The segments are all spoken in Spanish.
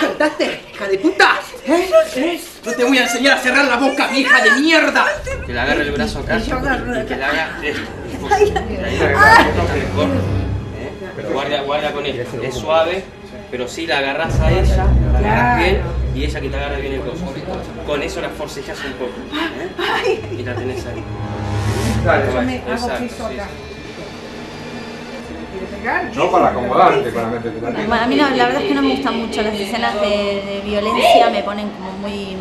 cantaste, hija de puta? ¿Eh? ¿Eh? No te voy a enseñar a cerrar la boca, vieja de mierda. Que le agarre el brazo acá. Yo agarro y que le haga esto. ¿Eh? Pero guarda, guarda con esto. Es suave, pero si la agarras a ella, la agarras bien y ella que te agarre bien el coso. Con eso la forcejas un poco. ¿eh? Y la tenés ahí. Dale, Yo me hago piso sí, acá. No para acomodarte, para meterte la Bueno, a mí no, la verdad es que no me gustan mucho las escenas de, de violencia, me ponen como muy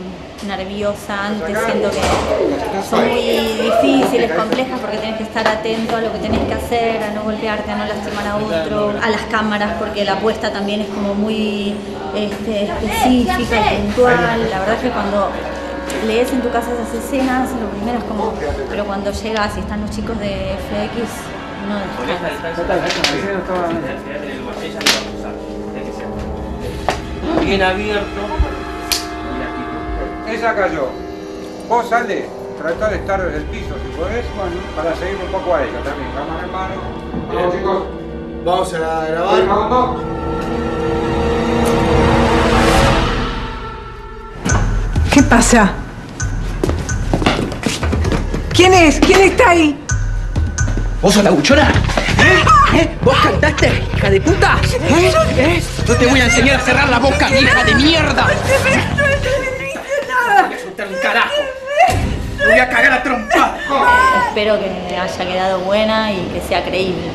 nerviosa antes, siento que son muy difíciles, complejas, porque tienes que estar atento a lo que tenés que hacer, a no golpearte, a no lastimar a otro, a las cámaras, porque la apuesta también es como muy este, específica y puntual. La verdad es que cuando lees en tu casa esas escenas, lo primero es como, pero cuando llegas y están los chicos de FX, no no va a usar. Tiene que ser bien abierto. Esa cayó. Vos sale, tratá de estar desde el piso si podés, para seguir un poco a ella también. Cámara en mano. Bien, chicos. Vamos a Vamos, grabar. vamos. ¿Qué pasa? ¿Quién es? ¿Quién está ahí? ¿Vos sos la buchona? ¿Eh? ¿Eh? ¿Vos cantaste, hija de puta? ¿Eh? ¿Eh? No te voy a enseñar a cerrar la boca, vieja de mierda. No voy a soltar un carajo. Te voy a cagar a trompa. Espero que haya quedado buena y que sea creíble.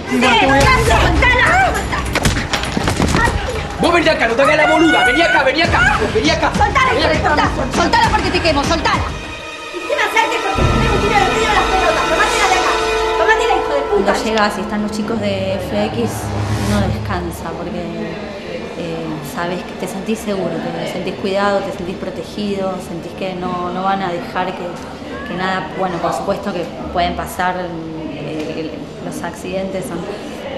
Vos vení acá, no te hagas la boluda. Vení acá, vení acá. Vení acá. Soltala. Soltala porque te quemo, soltala. Hacerte porque Cuando llegas y están los chicos de FX, no descansa porque eh, sabes que te sentís seguro, te sentís cuidado, te sentís protegido, sentís que no, no van a dejar que, nada, bueno, por supuesto que pueden pasar eh, los accidentes, son,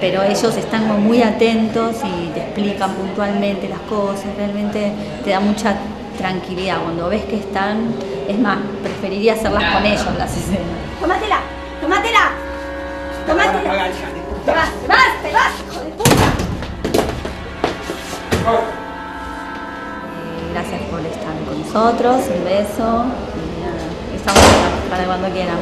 pero ellos están muy atentos y te explican puntualmente las cosas, realmente te da mucha tranquilidad cuando ves que están, es más, preferiría hacerlas con ellos las escenas. Tomátela. Tomátela. Tomátela. Te vas, te vas, te vas, hijo de puta. Eh, Gracias por estar con nosotros, un beso y nada, estamos para cuando quieran.